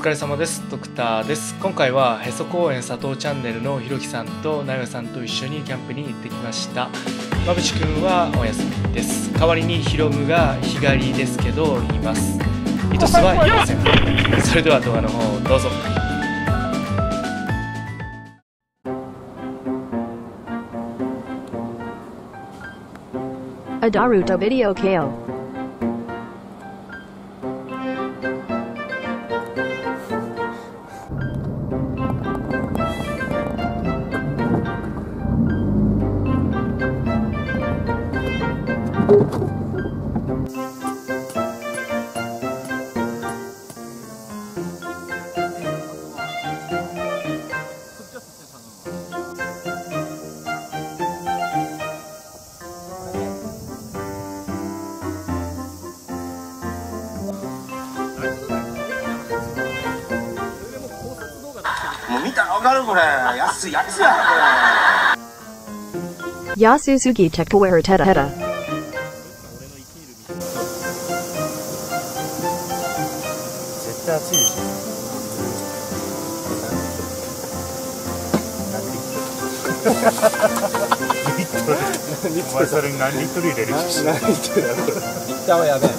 疲れ様です。ドクターです。今回はへそ公園佐藤チャンネルのひろきさんとなよさんと一緒にキャンプに行ってきました。まぶちくんはお休みです。代わりにヒロムが日帰りですけどいます。イトスはいません。それでは動画の方どうぞ。Adaruto Video Kale. もう見たらわかるこれ。安いやつや Teta Heta. 絶対熱いでしょ。リットル。お前それに何リットル入れるし何言ってるだろ。一旦はやべえ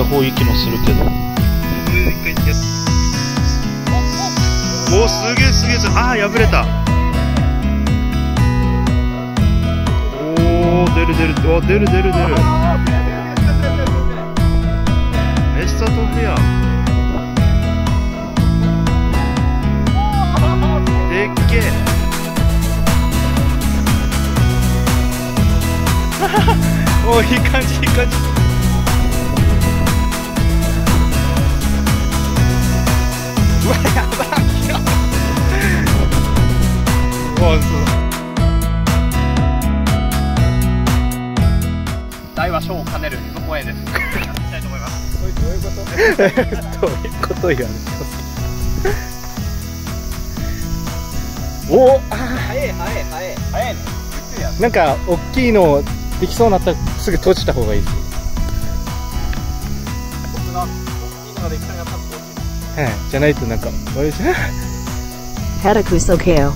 入れた方がいい気もするけど。おおすげえすげえああ破れた。おお出る出る。お出る出る出る。メスタとフェアでっけえ。おーいい感じいい感じ。いうこと言われてます？おあ早い早い早い早いね。なんか大きいのできそうになったらすぐ閉じた方がいい。ですはいじゃないとなんかあれじゃ Hetakuso Kale.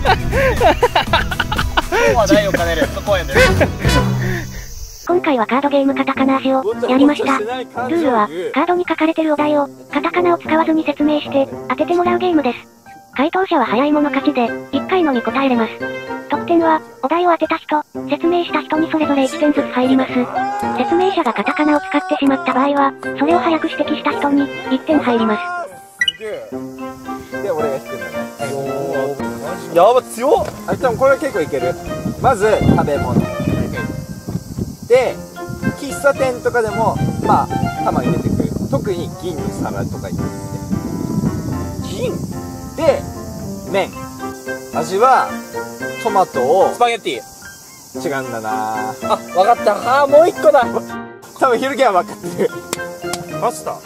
今日は大を兼ねるへそ公園です今回はカードゲームカタカナ足をやりました。ルールは、カードに書かれてるお題を、カタカナを使わずに説明して、当ててもらうゲームです。回答者は早い者勝ちで、1回のみ答えれます。得点は、お題を当てた人、説明した人にそれぞれ1点ずつ入ります。説明者がカタカナを使ってしまった場合は、それを早く指摘した人に、1点入ります。で俺が引くんだねやば強っ。あでもこれは結構いける。まず食べ物。で喫茶店とかでもまあたまに出てくる。特に銀の皿とかに銀？で麺。味はトマトをスパゲッティ。違うんだな。あわかった。あもう一個だ。多分ひるきは分かってる。パスタ？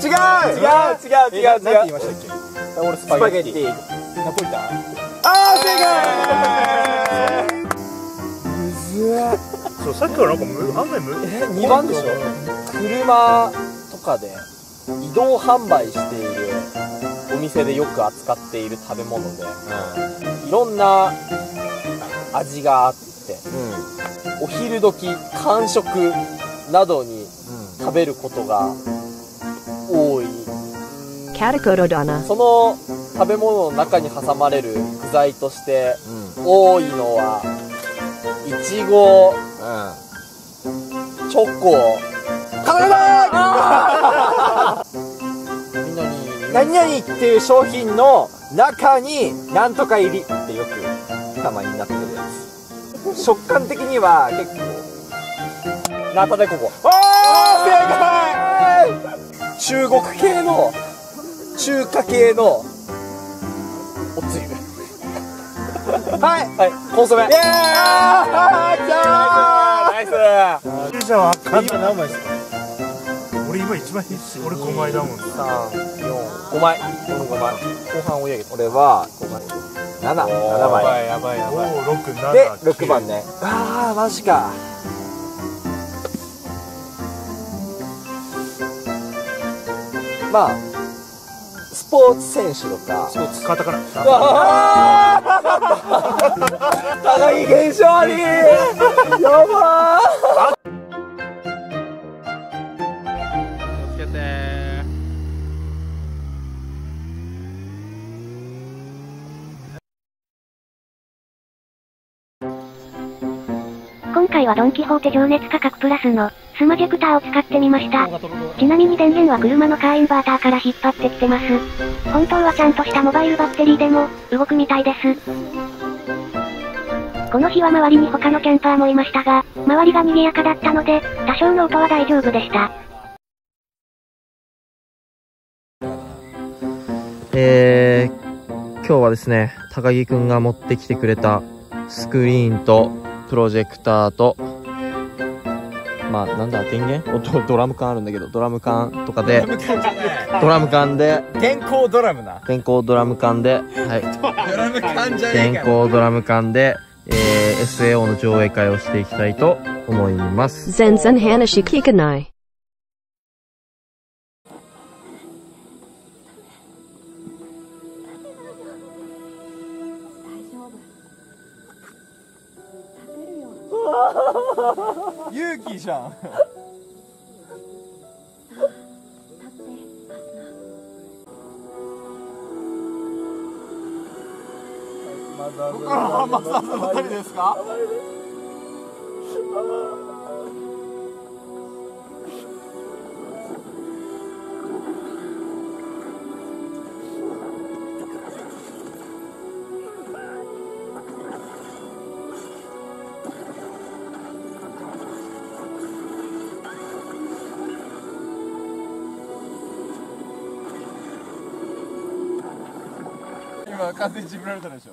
違う！違う違う違う違う何て言いましたっけ？俺スパゲッティ。ナポリタン？あー正解。むずそうさっきからなんかむあんまりむえ2番でしょ？車とかで移動販売しているお店でよく扱っている食べ物で、いろんな味があって、お昼時間食などに食べることが多いその食べ物の中に挟まれる具材として多いのはいちごチョコ。カナダ何々っていう商品の中になんとか入りってよくたまになってるやつ。食感的には結構。ナタデココあー正解！中国系の中華系のおつゆ。はい。はい。コンソメ。イエーイ。ナイス。じゃあわかんない今何枚ですか俺今一番必死俺5枚だもん。な345枚。俺5枚。後半追い上げて。俺は5枚。77枚。やばいやおばい。お6 7で6番ね。あーマジか。まあスポーツ選手とかカタカナ高木現象に。やばー。気をつけて。今回はドンキホーテ情熱価格プラスのスマジェクターを使ってみました。ちなみに電源は車のカーインバーターから引っ張ってきてます。本当はちゃんとしたモバイルバッテリーでも動くみたいです。この日は周りに他のキャンパーもいましたが、周りが賑やかだったので、多少の音は大丈夫でした。えー、今日はですね、高木くんが持ってきてくれたスクリーンとプロジェクターと、まあなんだ、電源？おドドラム缶あるんだけど、ドラム缶とかで、ドラム缶で、電光ドラムな。電光ドラム缶で、はい、ドラム缶じゃ電ねえかよ。光ドラム缶で、えー、SAO の上映会をしていきたいと思います。Zen Zen Hanashi Kikanai. 勇気じゃん。僕らマサの誰です。か？完全に自分られたでしょ。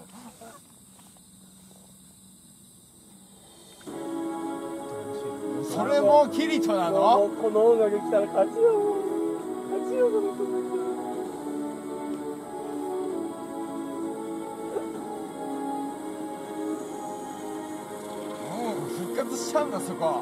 それもキリトなの？この音楽来たら勝ちよ。勝ちよ、このうん復活しちゃうんだそこ